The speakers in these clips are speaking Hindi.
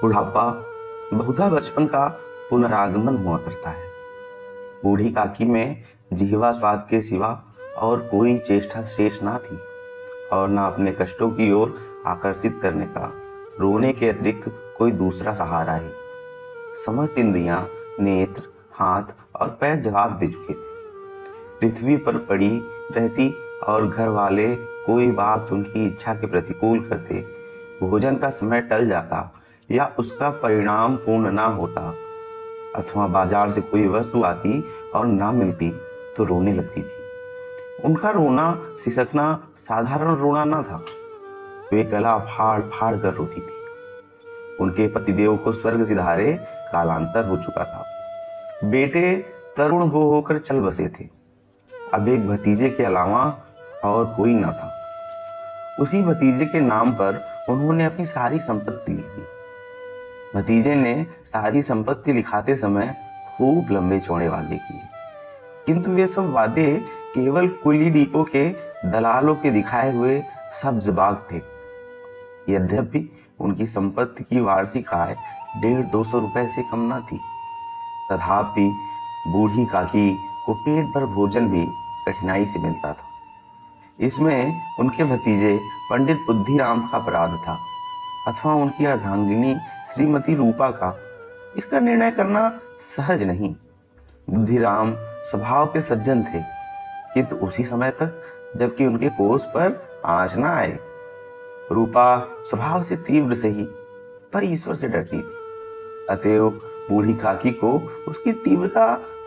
बुढ़ापा बहुधा बचपन का पुनरागमन हुआ करता है। बूढ़ी काकी में जिहवा स्वाद के सिवा और कोई चेष्टा शेष ना थी और ना अपने कष्टों की ओर आकर्षित करने का, रोने के अतिरिक्त कोई दूसरा सहारा ही। समस्त इंद्रियाँ नेत्र, हाथ और पैर जवाब दे चुके थे। पृथ्वी पर पड़ी रहती और घर वाले कोई बात उनकी इच्छा के प्रतिकूल करते, भोजन का समय टल जाता या उसका परिणाम पूर्ण ना होता, अथवा बाज़ार से कोई वस्तु आती और ना मिलती तो रोने लगती थी। उनका रोना, सिसकना, साधारण रोना ना था। वे गला फाड़ फाड़ कर रोती थी। उनके पतिदेव को स्वर्ग सिधारे कालांतर हो चुका था। बेटे तरुण हो होकर चल बसे थे। अब एक भतीजे के अलावा और कोई ना था। उसी भतीजे के नाम पर उन्होंने अपनी सारी संपत्ति लिख दी भतीजे ने सारी संपत्ति लिखाते समय खूब लंबे चौड़े वादे किए। किंतु वे सब वादे केवल कुली डीपो के दलालों के दिखाए हुए सब्ज बाग थे। यद्यपि उनकी संपत्ति की वार्षिक आय डेढ़ दो सौ रुपए से कम ना थी, तथापि बूढ़ी काकी को पेट भर भोजन भी कठिनाई से मिलता था। इसमें उनके भतीजे पंडित बुद्धिराम का अपराध था। अथवा उनकी अर्धांगिनी श्रीमती रूपा का इसका निर्णय करना सहज नहीं। बुद्धिराम स्वभाव के सज्जन थे, किंतु उसी समय तक जबकि उनके कोष पर आँच न आए। रूपा स्वभाव से तीव्र से ही पर ईश्वर से डरती थी। अतएव बूढ़ी काकी को उसकी तीव्रता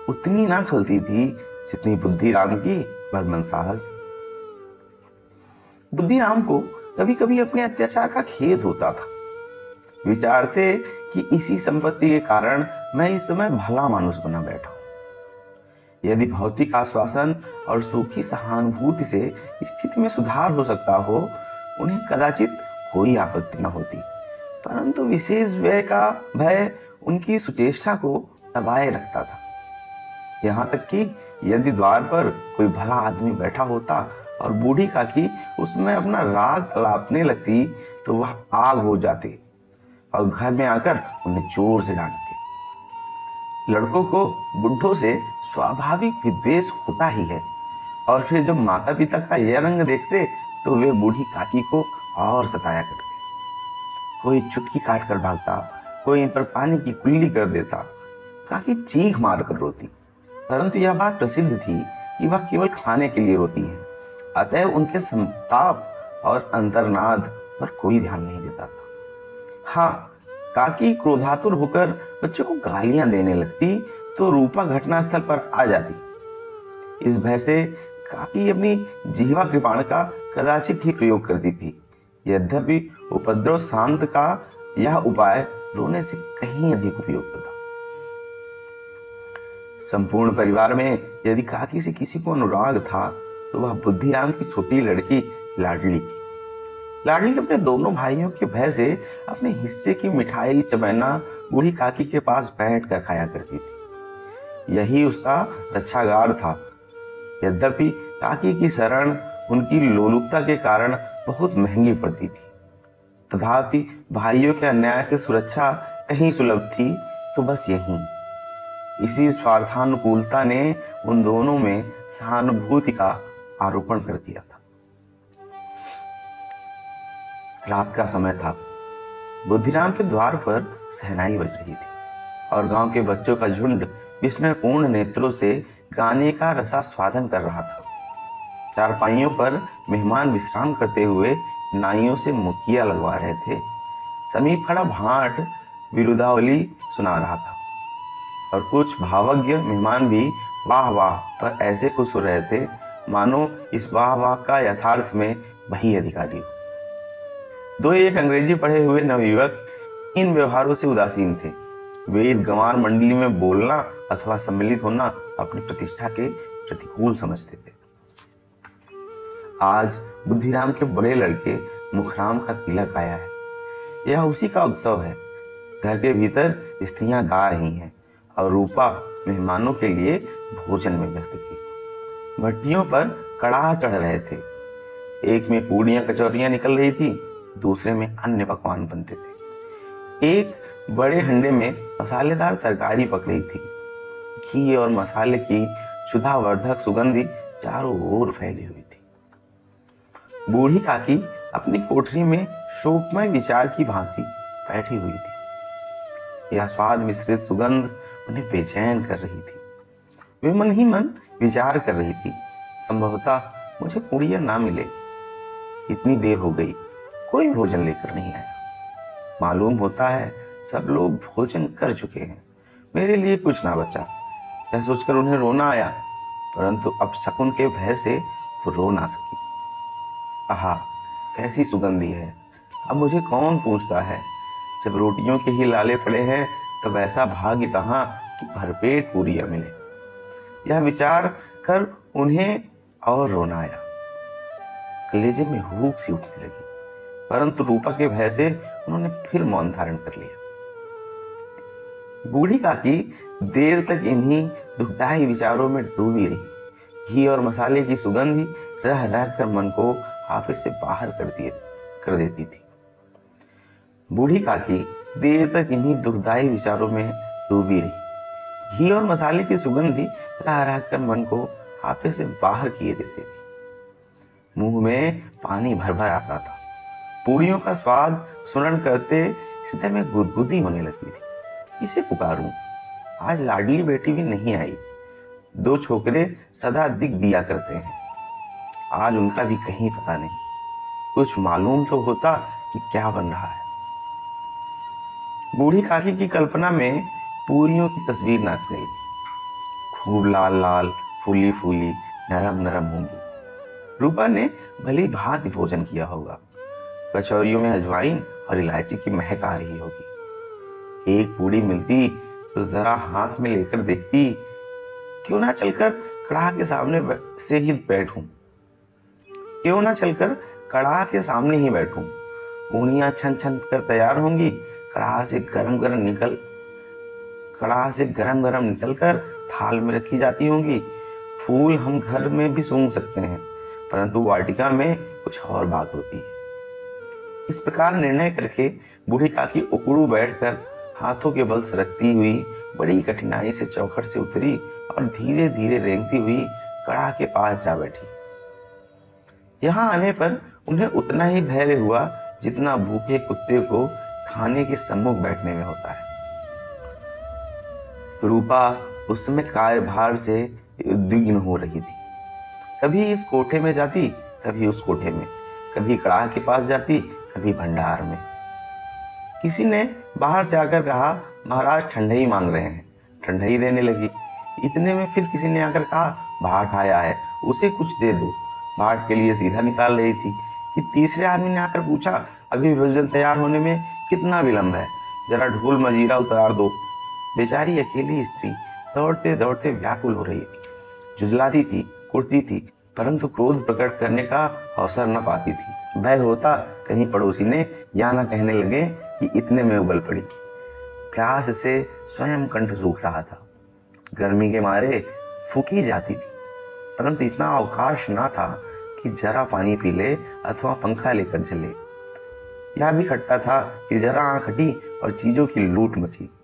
उतनी ना खलती थी जितनी बुद्धिराम की बर्मन साहस। बुद्धिराम को कभी कभी अपने अत्याचार का खेद होता था। विचारते कि इसी संपत्ति के कारण मैं इस समय भला मानुष बना बैठा यदि भौतिक आश्वासन और सुखी सहानुभूति से स्थिति में सुधार हो सकता हो, उन्हें कदाचित कोई आपत्ति न होती। परंतु विशेष व्यय का भय उनकी सुचेष्टा को दबाए रखता था। यहाँ तक कि यदि द्वार पर कोई भला आदमी बैठा होता और बूढ़ी काकी उसमें अपना राग अलापने लगती तो वह आग हो जाती और घर में आकर उन्हें ज़ोर से डांटते। लड़कों को बुढ़ों से स्वाभाविक विद्वेष होता ही है और फिर जब माता पिता का यह रंग देखते तो वे बूढ़ी काकी को और सताया करते। कोई चुटकी काट कर भागता, कोई इन पर पानी की कुल्ली कर देता, काकी चीख मार कर रोती। परंतु यह बात प्रसिद्ध थी कि वह केवल खाने के लिए रोती है। अतः उनके संताप और अंतरनाद पर कोई ध्यान नहीं देता था। हाँ काकी क्रोधातुर होकर बच्चों को गालियाँ देने लगती तो रूपा घटनास्थल पर आ जाती। इस भय से काकी अपनी जीवा कृपाण का कदाचित ही प्रयोग करती थी। यद्यपि उपद्रव शांत का यह उपाय रोने से कहीं अधिक उपयुक्त था। संपूर्ण परिवार में यदि काकी से किसी को अनुराग था तो वह बुद्धिराम की छोटी लड़की लाडली की। लाडली अपने दोनों भाइयों के भय से अपने हिस्से की मिठाई चबैना बूढ़ी काकी के पास बैठ कर खाया करती थी। यही उसका रक्षागार था। यद्यपि काकी की शरण उनकी लोलुपता के कारण बहुत महँगी पड़ती थी, तथापि भाइयों के अन्याय से सुरक्षा कहीं सुलभ थी तो बस यही। इसी स्वार्थानुकूलता ने उन दोनों में सहानुभूति का आरोपण कर दिया था। रात का समय था। बुद्धिराम के द्वार पर सहनाई बज रही थी और गाँव के बच्चों का झुंड विस्मयपूर्ण नेत्रों से गाने का रसा स्वादन कर रहा था। चारपाइयों पर मेहमान विश्राम करते हुए नाइयों से मुखिया लगवा रहे थे। समीप खड़ा भाट विरुदावली सुना रहा था और कुछ भावज्ञ मेहमान भी वाह वाह पर ऐसे खुश हो रहे थे मानो इस वाह वाह का यथार्थ में वही अधिकारी हो। दो एक अंग्रेज़ी पढ़े हुए नवयुवक इन व्यवहारों से उदासीन थे। वे इस गंवार मंडली में बोलना अथवा सम्मिलित होना अपनी प्रतिष्ठा के प्रतिकूल समझते थे। आज बुद्धिराम के बड़े लड़के मुखराम का तिलक आया है। यह उसी का उत्सव है। घर के भीतर स्त्रियाँ गा रही हैं और रूपा मेहमानों के लिए भोजन में व्यस्त थी। भट्टियों पर कड़ाह चढ़ रहे थे। एक में पूड़ियाँ कचौरियाँ निकल रही थी, दूसरे में अन्य पकवान बनते थे। एक बड़े हंडे में मसालेदार तरकारी पक रही थी। घी और मसाले की क्षुधावर्धक सुगंधी चारों ओर फैली हुई थी। बूढ़ी काकी अपनी कोठरी में शोकमय विचार की भांति बैठी हुई थी। यह स्वाद मिश्रित सुगंध उन्हें बेचैन कर रही थी। वे मन ही मन विचार कर रही थी। संभवतः मुझे कुड़िया ना मिले। इतनी देर हो गई, कोई भोजन लेकर नहीं आया। मालूम होता है, सब लोग भोजन कर चुके हैं। मेरे लिए कुछ ना बचा। यह सोचकर उन्हें रोना आया, परंतु अब शकुन के भय से वो रो ना सकी। आहा, कैसी सुगंधी है। अब मुझे कौन पूछता है? जब रोटियों के ही लाले पड़े हैं, तब ऐसा भाग्य कहाँ कि भरपेट पूरियाँ मिले। यह विचार कर उन्हें और रोना आया कलेजे में भूख सी उठने लगी, परंतु रूपा के भय से उन्होंने फिर मौन धारण कर लिया। बूढ़ी काकी देर तक इन्हीं दुखदायी विचारों में डूबी रही। घी और मसाले की सुगंधी रह रह कर मन को हाफे से बाहर कर दिए, कर देती थी। बूढ़ी काकी देर तक इन्हीं दुखदायी विचारों में डूबी रही। घी और मसाले की सुगंधी रह रह कर मन को हाफे से बाहर किए देती थी। मुँह में पानी भर भर आता था। पूड़ियों का स्वाद सुनन करते हृदय में गुदगुदी होने लगती थी। इसे पुकारूं, आज लाडली बेटी भी नहीं आई। दो छोकरे सदा दिख दिया करते हैं। आज उनका भी कहीं पता नहीं। कुछ मालूम तो होता कि क्या बन रहा है। बूढ़ी काकी की कल्पना में पूरियों की तस्वीर नाचने लगी। खूब लाल लाल, फूली फूली, नरम नरम होंगी। रूपा ने भली भांति भोजन किया होगा, कचौरियों में अजवाइन और इलायची की महक आ रही होगी। एक पूड़ी मिलती तो जरा हाथ में लेकर देखती, क्यों ना चलकर कड़ाह के सामने से ही बैठूं? क्यों ना चलकर कड़ाह के सामने ही बैठूं? पूड़ियाँ छन छन कर तैयार होंगी, कड़ाह से गरम गरम निकल कड़ाह से गरम गरम निकल कर थाल में रखी जाती होंगी। फूल हम घर में भी सूंघ सकते हैं, परंतु वाटिका में कुछ और बात होती है। इस प्रकार निर्णय करके बूढ़ी काकी उकड़ू बैठकर हाथों के बल सरकती हुई, बड़ी कठिनाई से चौखट से उतरी और धीरे धीरे रेंगती हुई कड़ा के पास जा बैठी। यहाँ आने पर उन्हें उतना ही धैर्य हुआ जितना भूखे कुत्ते को खाने के सम्मुख बैठने में होता है। रूपा उस समय कार्यभार से उद्विग्न हो रही थी। कभी इस कोठे में जाती, कभी उस कोठे में, कभी कड़ाह के पास जाती, कभी भंडार में। किसी ने बाहर से आकर कहा, महाराज, ठंडई मांग रहे हैं। ठंडई देने लगी। इतने में फिर किसी ने आकर कहा, भाट आया है, उसे कुछ दे दो। भाट के लिए सीधा निकाल रही थी कि तीसरे आदमी ने आकर पूछा, अभी भोजन तैयार होने में कितना विलंब है? जरा ढोल मजीरा उतार दो। बेचारी अकेली स्त्री दौड़ते दौड़ते व्याकुल हो रही थी। जुझलाती थी, कुर्ती थी, परंतु क्रोध प्रकट करने का अवसर न पाती थी। भय होता कहीं पड़ोसी ने या न कहने लगे कि इतने में उबल पड़ी। प्यास से स्वयं कंठ सूख रहा था। गर्मी के मारे फूकी जाती थी। परंतु इतना अवकाश ना था कि जरा पानी पी ले अथवा पंखा लेकर चले। यह भी खट्टा था कि जरा आँख हटी और चीज़ों की लूट मची।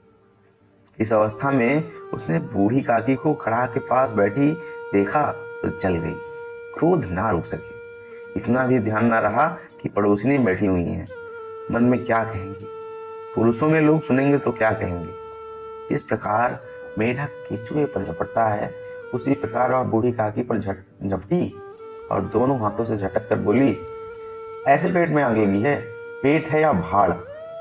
इस अवस्था में उसने बूढ़ी काकी को खड़ा के पास बैठी देखा तो चल गई। क्रोध ना रुक सके। इतना भी ध्यान ना रहा कि पड़ोसिनी बैठी हुई हैं। मन में क्या कहेंगी? पुरुषों में लोग सुनेंगे तो क्या कहेंगे? जिस प्रकार मेढक केचुए पर झपटता है, उसी प्रकार वह बूढ़ी काकी पर झट, झपटी और दोनों हाथों से झटक कर बोली, ऐसे पेट में आग लगी है? पेट है या भाड़?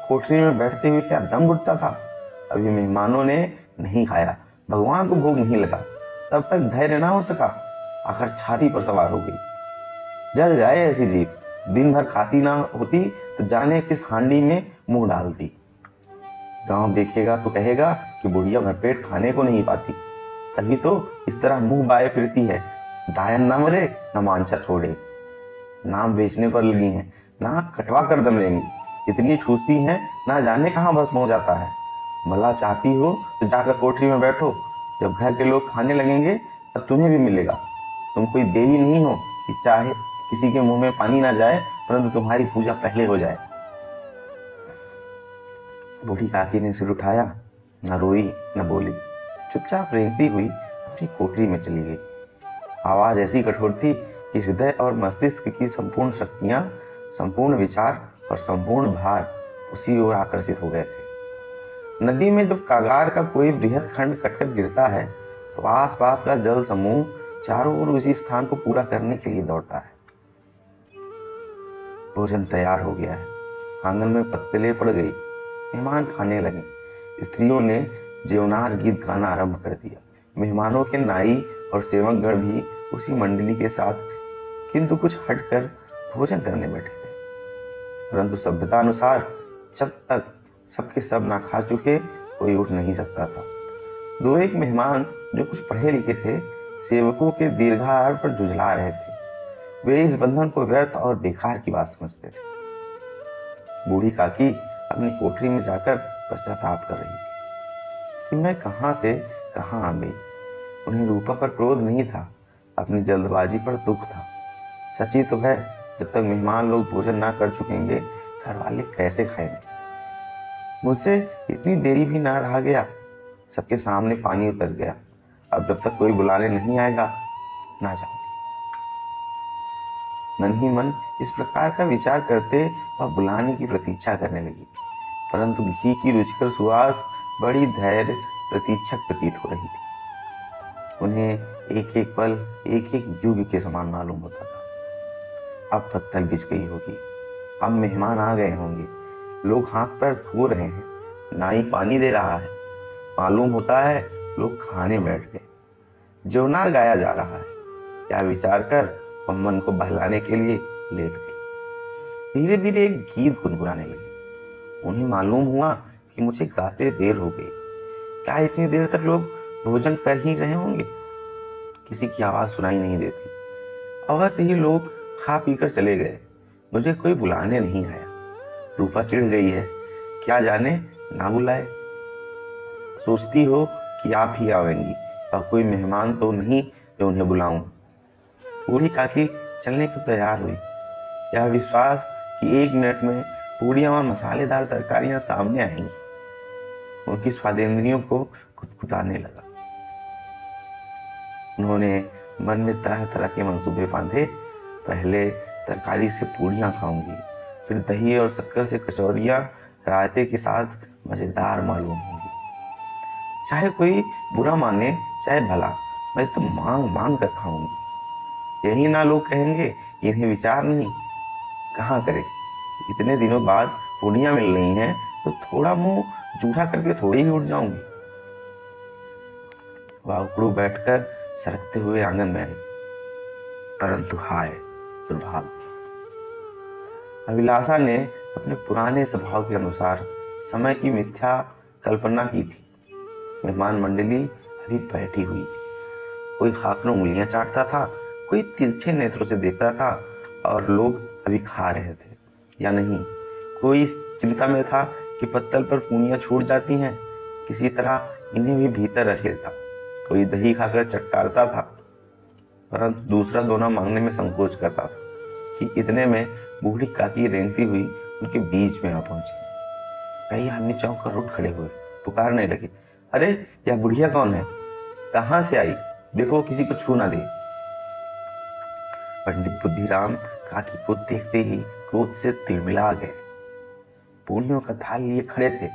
कोठरी में बैठते हुए क्या दम उठता था? अभी मेहमानों ने नहीं खाया, भगवान को भोग नहीं लगा। तब तक धैर्य ना हो सका, आखिर छाती पर सवार हो गई। जल जाए ऐसी जीप, दिन भर खाती ना होती तो जाने किस हांडी में मुँह डालती। गाँव देखेगा तो कहेगा कि बुढ़िया भरपेट खाने को नहीं पाती। तभी तो इस तरह मुँह बाए फिरती है, डायन ना मरे, न मांसा छोड़े। नाम बेचने पर लगी हैं, ना कटवा कर दम लेंगी। इतनी ठूसती हैं, ना जाने कहाँ भस्म हो जाता है। भला चाहती हो तो जाकर कोठरी में बैठो। जब घर के लोग खाने लगेंगे, तब तुम्हें भी मिलेगा। तुम कोई देवी नहीं हो कि चाहे किसी के मुँह में पानी ना जाए, परंतु तुम्हारी पूजा पहले हो जाए। बूढ़ी काकी ने सिर उठाया, न रोई, न बोली। चुपचाप रेंगती हुई अपनी कोठरी में चली गई। आवाज़ ऐसी कठोर थी कि हृदय और मस्तिष्क की संपूर्ण शक्तियाँ, संपूर्ण विचार और संपूर्ण भार उसी ओर आकर्षित हो गए थे। नदी में जब कागार का कोई बृहद खंड कटकर गिरता है तो आसपास का जल समूह चारों ओर उसी स्थान को पूरा करने के लिए दौड़ता है। भोजन तैयार हो गया है। आँगन में पत्तले पड़ गई। मेहमान खाने लगे। स्त्रियों ने जीवनार गीत गाना आरंभ कर दिया। मेहमानों के नाई और सेवकगण भी उसी मंडली के साथ किंतु कुछ हटकर भोजन करने बैठे थे। परंतु सभ्यता अनुसार जब तक सबके सब ना खा चुके, कोई उठ नहीं सकता था। दो एक मेहमान जो कुछ पढ़े लिखे थे, सेवकों के दीर्घार पर जुझला रहे थे। वे इस बंधन को व्यर्थ और बेकार की बात समझते थे। बूढ़ी काकी अपनी कोठरी में जाकर पश्चाताप कर रही थी कि मैं कहाँ से कहाँ आ गई। उन्हें रूपा पर क्रोध नहीं था, अपनी जल्दबाजी पर दुख था। सची तो है, जब तक मेहमान लोग भोजन ना कर चुकेंगे, घर वाले कैसे खाएँगे? मुझसे इतनी देरी भी ना रहा गया। सबके सामने पानी उतर गया। अब जब तक कोई बुलाने नहीं आएगा, ना जाऊँगी। मन ही मन इस प्रकार का विचार करते वह बुलाने की प्रतीक्षा करने लगी। परंतु घी की रुचिकर सुहास बड़ी धैर्य, प्रतीक्षक प्रतीत हो रही थी। उन्हें एक एक पल एक एक युग के समान मालूम होता था। अब पत्थर बिछ गई होगी। अब मेहमान आ गए होंगे। लोग हाथ पैर धो रहे हैं नाई पानी दे रहा है। मालूम होता है लोग खाने बैठ गए। जवनार गाया जा रहा है। क्या विचार कर वह मन को बहलाने के लिए लेट गई धीरे धीरे एक गीत गुनगुनाने लगी। उन्हें मालूम हुआ कि मुझे गाते देर हो गई। क्या इतनी देर तक लोग भोजन कर ही रहे होंगे? किसी की आवाज़ सुनाई नहीं देती। अवश्य ही लोग खा पीकर चले गए। मुझे कोई बुलाने नहीं आया। रूपा चिढ़ गई है। क्या जाने? ना बुलाए। सोचती हो कि आप ही आवेंगी, और कोई मेहमान तो नहीं जो उन्हें बुलाऊं। बूढ़ी काकी चलने को तैयार हुई। यह विश्वास कि एक मिनट में पूड़ियाँ और मसालेदार तरकारियाँ सामने आएँगी उनकी स्वादेंद्रियों को खुदकुदाने लगा। उन्होंने मन में तरह तरह के मंसूबे बांधे, पहले तरकारी से पूड़ियाँ खाऊँगी फिर दही और शक्कर से कचौरियाँ रायते के साथ मज़ेदार मालूम होंगी। चाहे कोई बुरा माने, चाहे भला, मैं तो मांग मांग कर खाऊँगी। यही ना लोग कहेंगे, इन्हें विचार नहीं। कहाँ करे? इतने दिनों बाद पूड़ियाँ मिल रही हैं तो थोड़ा मुँह जूठा करके थोड़ी ही उठ जाऊँगी। वह बैठकर सरकते हुए आँगन में आई परंतु हाय, दुर्भाग्य। अभिलाषा ने अपने पुराने स्वभाव के अनुसार समय की मिथ्या कल्पना की थी। मेहमान मंडली अभी बैठी हुई। थी कोई खाकरों उंगलियाँ चाटता था, कोई तिरछे नेत्रों से देखता था और लोग अभी खा रहे थे। या नहीं, कोई चिंता में था कि पत्तल पर पूनियाँ छूट जाती हैं, किसी तरह इन्हें भी भीतर रख लेता। कोई दही खाकर चट्टारता था, परंतु दूसरा दोना मांगने में संकोच करता था कि इतने में बूढ़ी काकी रेंगती हुई उनके बीच में आ पहुँची। कई आदमी चौंक कर उठ खड़े हुए। पुकारने लगे, अरे, यह बुढ़िया कौन है? कहाँ से आई? देखो, किसी को छू ना दे। पंडित बुद्धिराम काकी को देखते ही क्रोध से तिलमिला गए। पूड़ियों का थाल लिए खड़े थे।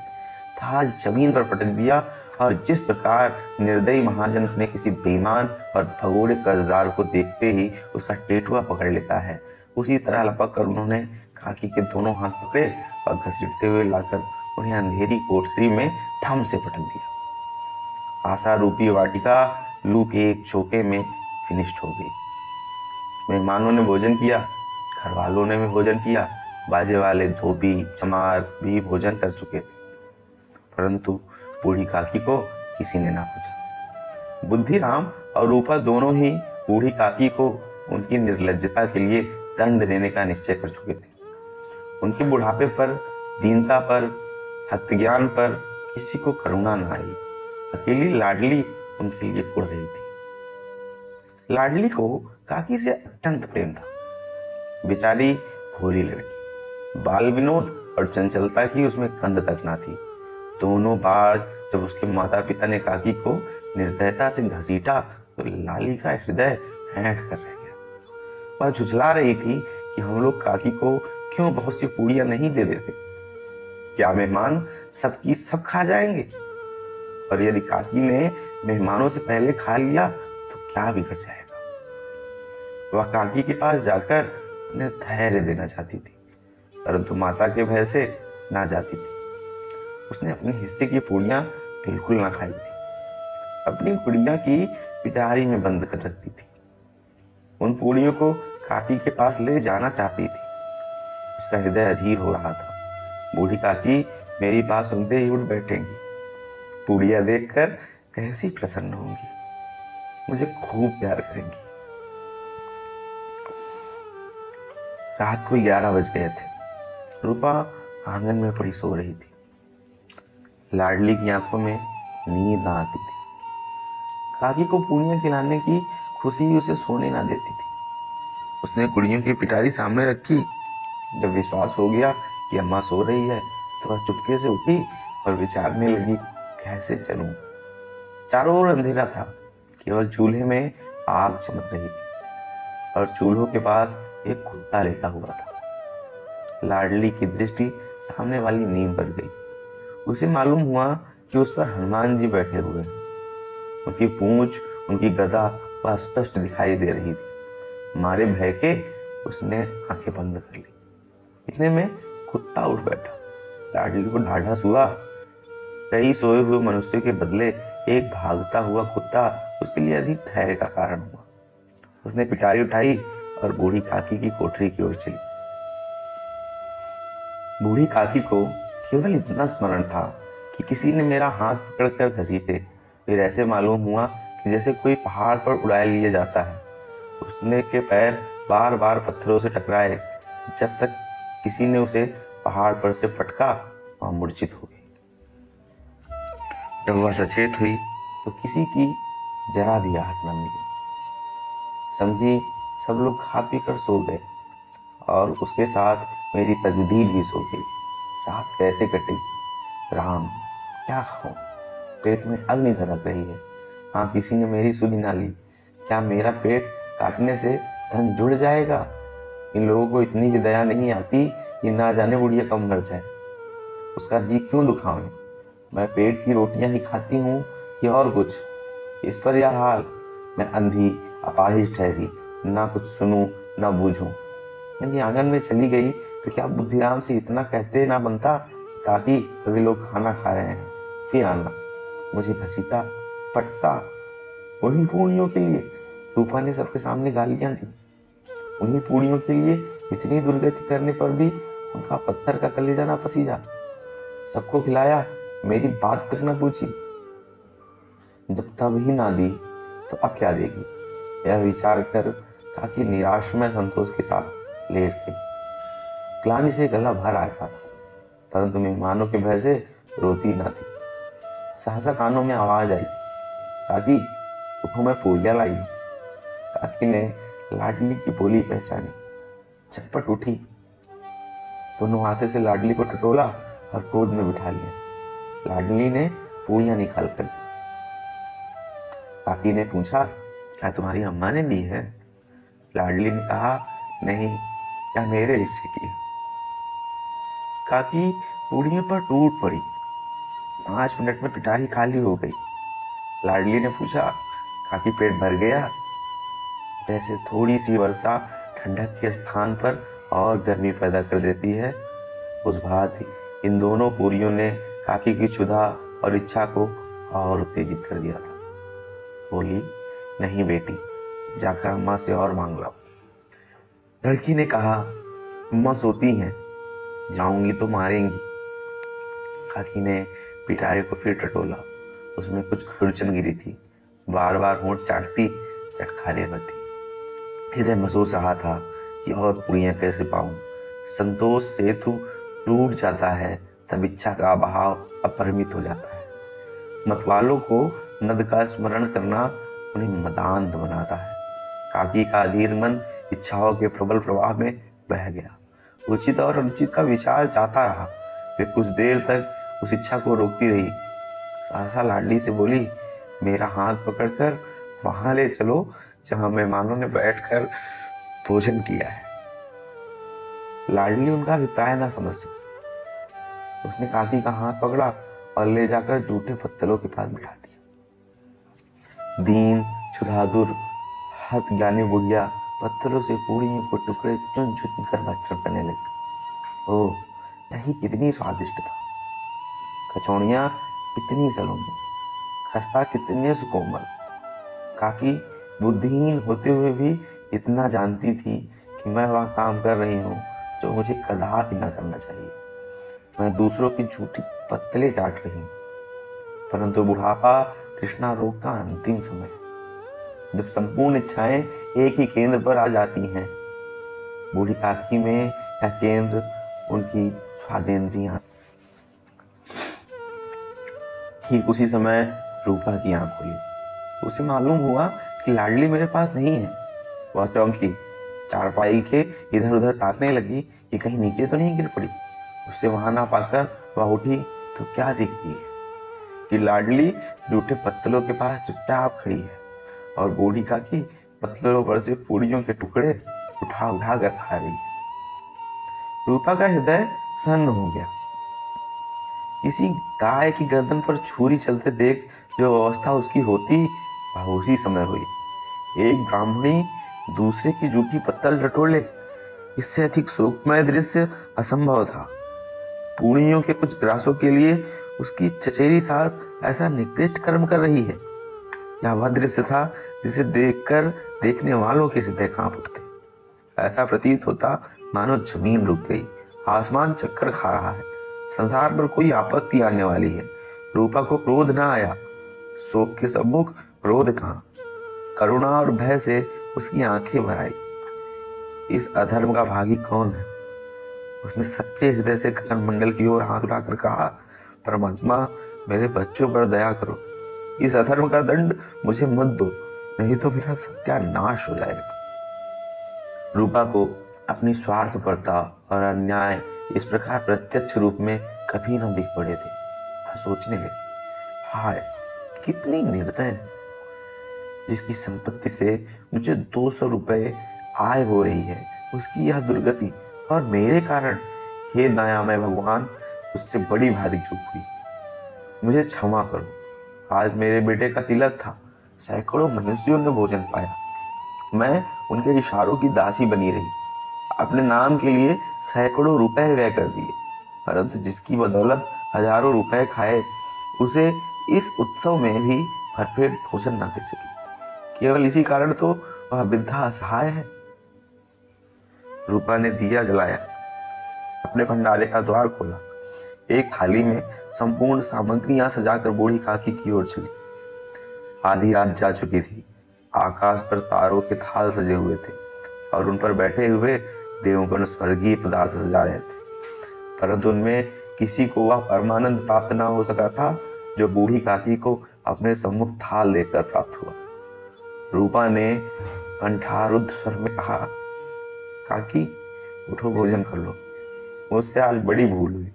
थाल ज़मीन पर पटक दिया और जिस प्रकार निर्दयी महाजन ने किसी बेईमान और भगोड़े कर्जदार को देखते ही उसका टेटुआ पकड़ लेता है। उसी तरह लपक कर उन्होंने काकी के दोनों हाथ पकड़े और घसीटते हुए लाकर उन्हें अंधेरी कोठरी में थम से पटक दिया। आशा रूपी वाटिका लू के एक चौके में फिनिश्ड हो गई। मेहमानों ने भोजन किया घर वालों ने भी भोजन किया, बाजे वाले धोबी, चमार भी भोजन कर चुके थे। परंतु बूढ़ी काकी को किसी ने ना पूछा। बुद्धिराम और रूपा दोनों ही बूढ़ी काकी को उनकी निर्लजता के लिए दंड देने का निश्चय कर चुके थे। उनके बुढ़ापे पर, दीनता पर हत्याज्ञान पर किसी को करुणा न आई। अकेली लाडली उनके लिए कुड़ रही थी। लाडली को काकी से अत्यंत प्रेम था। बेचारी भोली लड़की, बाल विनोद और चंचलता की उसमें कंध तक ना थी। दोनों बार जब उसके माता पिता ने काकी को निर्दयता से घसीटा तो लाली का हृदय हैंट कर रह वह झुझला रही थी कि हम लोग काकी को क्यों बहुत सी पूड़ियाँ नहीं दे देते? क्या मेहमान सबकी सब खा जाएँगे? और यदि काकी ने मेहमानों से पहले खा लिया तो क्या बिगड़ जाएगा? वह काकी के पास जाकर उन्हें धैर्य देना चाहती थी, परंतु माता के भय से ना जाती थी। उसने अपने हिस्से की पूड़ियाँ बिल्कुल ना खाई थी। अपनी गुड़िया की पिटारी में बंद कर रखती थी। उन पूड़ियों को काकी के पास ले जाना चाहती थी। उसका हृदय अधीर हो रहा था। बूढ़ी काकी मेरी बात सुनते ही उठ बैठेंगी। पूड़िया देखकर कैसी प्रसन्न होंगी। मुझे खूब प्यार करेंगी। रात को ग्यारह बज गए थे। रूपा आँगन में पड़ी सो रही थी। लाडली की आँखों में नींद ना आती थी। काकी को पूड़ियाँ खिलाने की खुशी उसे सोने ना देती थी। उसने कुड़ियों की पिटारी सामने रखी। जब विश्वास हो गया कि अम्मा सो रही है तो वह चुपके से उठी और विचारने लगी, कैसे चलूँ? चारों ओर अंधेरा था, केवल चूल्हे में आग चमक रही थी और चूल्हों के पास एक कुत्ता लेटा हुआ था। लाडली की दृष्टि सामने वाली नींव पर गई। उसे मालूम हुआ कि उस पर हनुमान जी बैठे हुए हैं। उनकी पूंछ, उनकी गदा स्पष्ट दिखाई दे रही थी। मारे भय के उसने आँखें बंद कर ली। इतने में कुत्ता उठ बैठा। लाडली को ढाढ़स हुआ कई सोए हुए मनुष्य के बदले एक भागता हुआ कुत्ता उसके लिए अधिक धैर्य का कारण हुआ। उसने पिटारी उठाई और बूढ़ी काकी की कोठरी की ओर चली। बूढ़ी काकी को केवल इतना स्मरण था कि किसी ने मेरा हाथ पकड़कर घसीटे। फिर ऐसे मालूम हुआ कि जैसे कोई पहाड़ पर उड़ाया लिया जाता है। उसने के पैर बार बार पत्थरों से टकराए। जब तक किसी ने उसे पहाड़ पर से पटका, वह मूर्छित हो गई। जब वह सचेत हुई तो किसी की जरा भी आहट न मिली। समझी, सब लोग खा पी कर सो गए और उसके साथ मेरी तकदीर भी सो गई। रात कैसे कटेगी राम, क्या खाऊं पेट में अग्नि धड़क रही है। हाँ किसी ने मेरी सुधि ना ली। क्या मेरा पेट काटने से धन जुड़ जाएगा। इन लोगों को इतनी भी दया नहीं आती कि ना जाने बुढ़िया कम मर जाए उसका जी क्यों दुखावे? मैं पेट की रोटियाँ ही खाती हूँ कि और कुछ? इस पर यह हाल? मैं अंधी अपाहिज ठहरी, ना कुछ सुनूं, ना बूझूं। यदि आँगन में चली गई तो क्या बुद्धिराम से इतना कहते ना बनता ताकि अभी लोग खाना खा रहे हैं? फिर आना। मुझे घसीटा, पटका। उन्हीं पूड़ियों के लिए रूपा ने सबके सामने गालियाँ दी। उन्हीं पूड़ियों के लिए इतनी दुर्गति करने पर भी उनका पत्थर का कलेजा ना पसीजा। सबको खिलाया, मेरी बात तक ना पूछी। जब तब ही ना दी तो अब क्या देगी? यह विचार कर काकी निराश में संतोष के साथ लेट गई। क्लानी से गला भर आया था, परंतु मेहमानों के भय से रोती ना थी। सहसा कानों में आवाज़ आई, काकी, उठो, मैं पूरिया लाई काकी ने लाडली की बोली पहचानी। झटपट उठी। दोनों हाथे से लाडली को टटोला और गोद में बिठा लिया। लाडली ने पूरियाँ निकाल कर काकी ने पूछा, क्या तुम्हारी अम्मा ने दी है? लाडली ने कहा, नहीं, क्या मेरे हिस्से की काकी पूड़ियों पर टूट पड़ी। पाँच मिनट में पिटारी खाली हो गई। लाडली ने पूछा, काकी पेट भर गया? जैसे थोड़ी सी वर्षा ठंडक के स्थान पर और गर्मी पैदा कर देती है। उस भांति इन दोनों पूरियों ने काकी की क्षुधा और इच्छा को और उत्तेजित कर दिया था। बोली, नहीं बेटी, जाकर अम्मा से और मांग लाओ। लड़की ने कहा, अम्मा सोती हैं, जाऊँगी तो मारेंगी। काकी ने पिटारे को फिर टटोला। उसमें कुछ खुरचन गिरी थी। बार बार होंठ चाटती चटखारे भरती हृदय महसूस रहा था कि और पुड़ियाँ कैसे पाऊँ। संतोष सेतु टूट जाता है, तब इच्छा का अभाव अपरिमित हो जाता है। मतवालों को नद का स्मरण करना उन्हें मदांत बनाता है। काकी का अधीर मन इच्छाओं के प्रबल प्रवाह में बह गया। उचित और अनुचित का विचार जाता रहा। वे कुछ देर तक उस इच्छा को रोकती रही। आशा लाडली से बोली, मेरा हाथ पकड़कर वहाँ ले चलो जहाँ मेहमानों ने बैठकर भोजन किया है। लाडली उनका अभिप्राय ना समझ सकी। उसने काकी का हाथ पकड़ा और ले जाकर जूठे पत्थरों के पास बिठा दिया। दीन छुधादुर हाथ ज्ञानी बुढ़िया पत्थरों से पूड़ियों को टुकड़े चुन चुन कर भक्षण करने लगी। ओह, दही कितनी स्वादिष्ट था। कचौड़ियाँ कितनी सलोनी, खस्ता कितने सुकोमल। काकी बुद्धिहीन होते हुए भी इतना जानती थी कि मैं वह काम कर रही हूँ जो मुझे कदापि न करना चाहिए। मैं दूसरों की झूठी पत्तले चाट रही हूँ। परंतु बुढ़ापा, तृष्णा रोग का अंतिम समय जब संपूर्ण इच्छाएँ एक ही केंद्र पर आ जाती हैं, बूढ़ी काकी में यह केंद्र उनकी स्वादेंद्रियाँ ठीक उसी समय रूपा की आँख खुली। उसे मालूम हुआ लाडली मेरे पास नहीं है। वह चौंकी चारपाई के इधर उधर ताकने लगी कि कहीं नीचे तो नहीं गिर पड़ी। उसे वहाँ ना पाकर वह उठी तो क्या दिखती है? कि लाडली जूठे पत्तलों के पास चुपचाप खड़ी है और बूढ़ी काकी पत्तलों पर से पूड़ियों के टुकड़े उठा उठा कर खा रही है। रूपा का हृदय सन्न हो गया। किसी गाय की गर्दन पर छुरी चलते देख जो अवस्था उसकी होती, वह उसी समय हुई। एक ब्राह्मणी दूसरे की जूठी पत्तल टटोल ले इससे अधिक शोकमय दृश्य असंभव था। पूर्णियों के कुछ ग्रासों के लिए उसकी चचेरी सास ऐसा निकृष्ट कर्म कर रही है। यह वह दृश्य था जिसे देखकर देखने वालों के हृदय काँप उठते। ऐसा प्रतीत होता मानो ज़मीन रुक गई। आसमान चक्कर खा रहा है। संसार पर कोई आपत्ति आने वाली है। रूपा को क्रोध ना आया। शोक के सम्मुख क्रोध कहा? करुणा और भय से उसकी आँखें भर आई इस अधर्म का भागी कौन है? उसने सच्चे हृदय से गगन मंडल की ओर हाथ उठाकर कहा, परमात्मा, मेरे बच्चों पर दया करो। इस अधर्म का दंड मुझे मत दो, नहीं तो मेरा सत्यानाश हो जाएगा। रूपा को अपनी स्वार्थपरता और अन्याय इस प्रकार प्रत्यक्ष रूप में कभी न दिख पड़े थे। सोचने लगे, हाय, कितनी निर्दय जिसकी संपत्ति से मुझे दो सौ रुपये आय हो रही है, उसकी यह दुर्गति और मेरे कारण, हे दयामय भगवान, उससे बड़ी भारी चूक हुई। मुझे क्षमा करो। आज मेरे बेटे का तिलक था, सैकड़ों मनुष्यों ने भोजन पाया। मैं उनके इशारों की दासी बनी रही। अपने नाम के लिए सैकड़ों रुपए व्यय कर दिए, परंतु जिसकी बदौलत हज़ारों रुपए खाए, उसे इस उत्सव में भी भरपेट भोजन न दे सकी। केवल इसी कारण तो वह वृद्धा असहाय है। रूपा ने दिया जलाया, अपने भंडारे का द्वार खोला। एक थाली में संपूर्ण सामग्रियाँ सजाकर बूढ़ी काकी की ओर चली। आधी रात जा चुकी थी। आकाश पर तारों के थाल सजे हुए थे और उन पर बैठे हुए देवगण स्वर्गीय पदार्थ सजा रहे थे। परंतु उनमें किसी को वह परमानंद प्राप्त ना हो सका था, जो बूढ़ी काकी को अपने सम्मुख थाल देकर प्राप्त हुआ। रूपा ने कंठारुद्ध स्वर में कहा, काकी, उठो, भोजन कर लो। मुझसे आज बड़ी भूल हुई।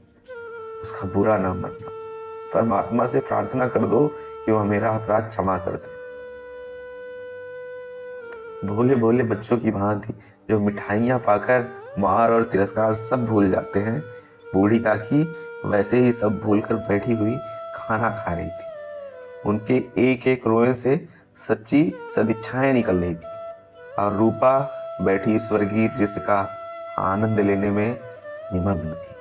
उसका बुरा ना मानना परमात्मा से प्रार्थना कर दो कि वह मेरा अपराध क्षमा कर दे। भोले भोले बच्चों की भांति जो मिठाइयाँ पाकर मार और तिरस्कार सब भूल जाते हैं, बूढ़ी काकी वैसे ही सब भूलकर बैठी हुई खाना खा रही थी। उनके एक एक रोए से सच्ची सदिच्छाएँ निकल थी और रूपा बैठी स्वर्गीय दृश्य का आनंद लेने में निमग्न थी।